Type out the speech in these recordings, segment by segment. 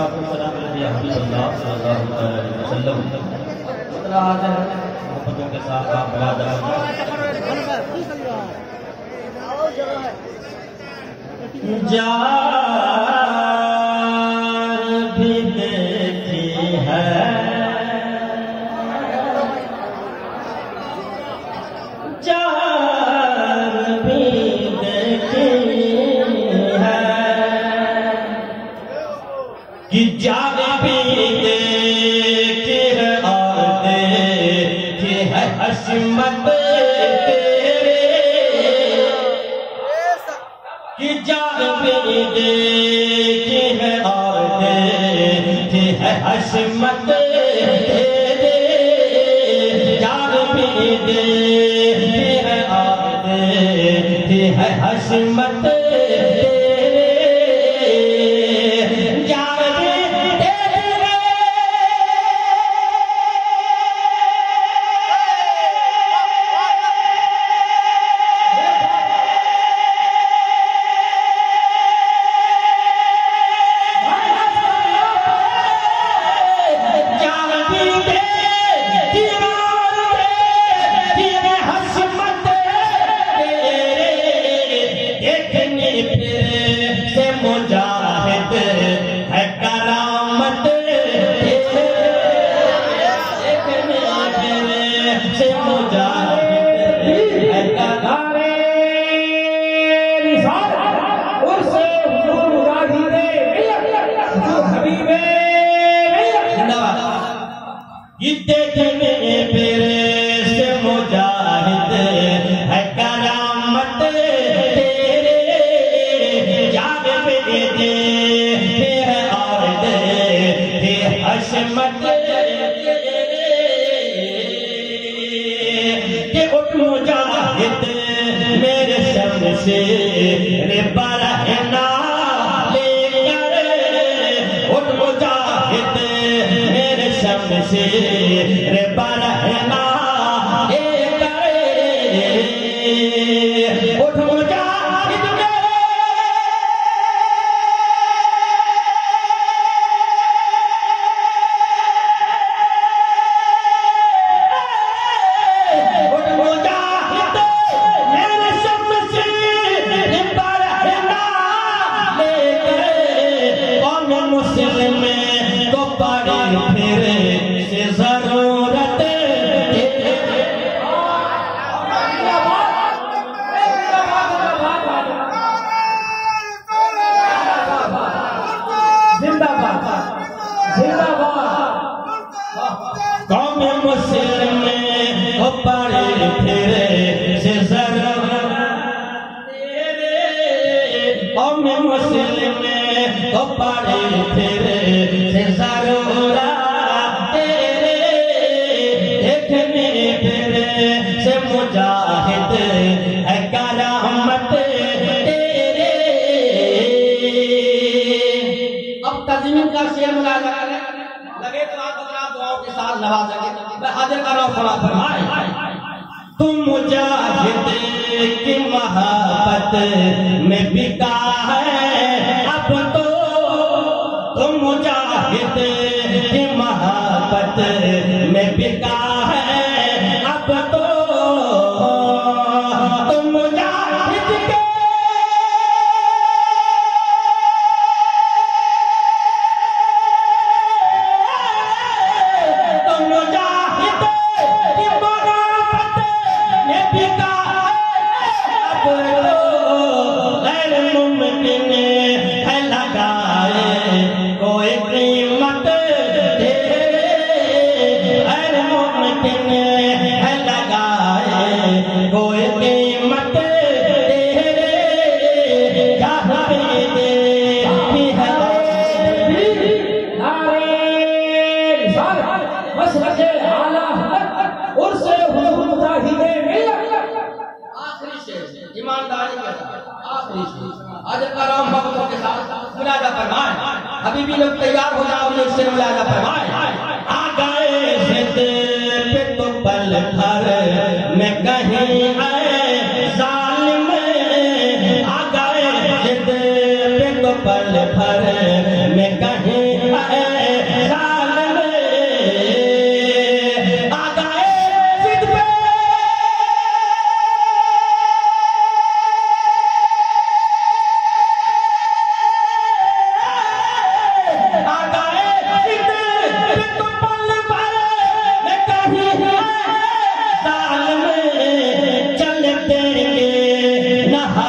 السلام علیہ حبیب اللہ صلی اللہ علیہ وسلم۔ اتنا حاضر محبتوں کے ساتھ آپ جار عصمت تیرے کہ جان بھی دیکھی ہے اور دیکھی ہے عصمت تیرے جان بھی دیکھی ہے اور دیکھی ہے عصمت میرے سب سے برہنا سے برہنا لے قوم مسلم سے تیرے قوم مسلم سے تیرے دیکھنے سے مجاہد ہے کرامت۔ تیرے اب تجمین کا شعر ملاحظہ سکے میں حاضر کر رہا ہوں فرمائے۔ تم مجاہد کی محبت میں بکا ہے۔ اب تو تم مجاہد کی محبت میں بکا ہے۔ اب تو آج کرام بابو کے ساتھ ملاحظہ فرمائیں حبیبی لوگ تیار ہو جاؤ یہ سے ملاحظہ فرمائیں آ گئے زد پہ تو پل بھر، میں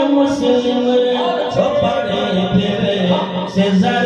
قوم مسلم چھپڑے پھر سے زر